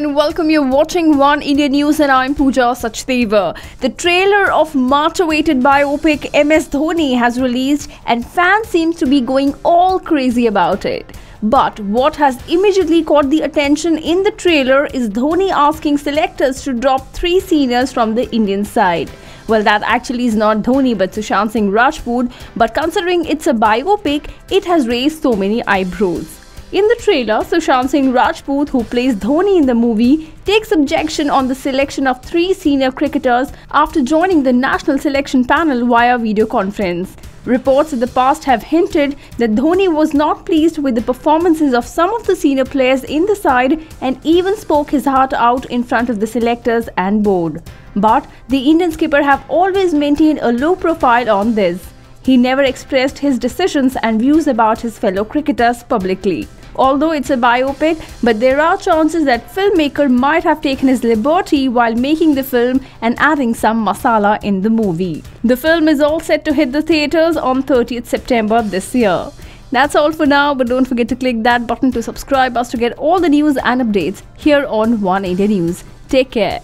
and welcome. You're watching Oneindia News and I'm Pooja Sachdeva. The trailer of much-awaited biopic MS Dhoni has released and fans seem to be going all crazy about it. But what has immediately caught the attention in the trailer is Dhoni asking selectors to drop three seniors from the Indian side. Well, that actually is not Dhoni but Sushant Singh Rajput, but considering it's a biopic, it has raised so many eyebrows. In the trailer, Sushant Singh Rajput, who plays Dhoni in the movie, takes objection on the selection of three senior cricketers after joining the national selection panel via video conference. Reports in the past have hinted that Dhoni was not pleased with the performances of some of the senior players in the side and even spoke his heart out in front of the selectors and board. But the Indian skipper have always maintained a low profile on this. He never expressed his decisions and views about his fellow cricketers publicly although it's a biopic, but there are chances that filmmaker might have taken his liberty while making the film and adding some masala in the movie. The film is all set to hit the theaters on 30th September this year. That's all for now, but don't forget to click that button to subscribe us to get all the news and updates here on Oneindia News. Take care.